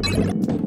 you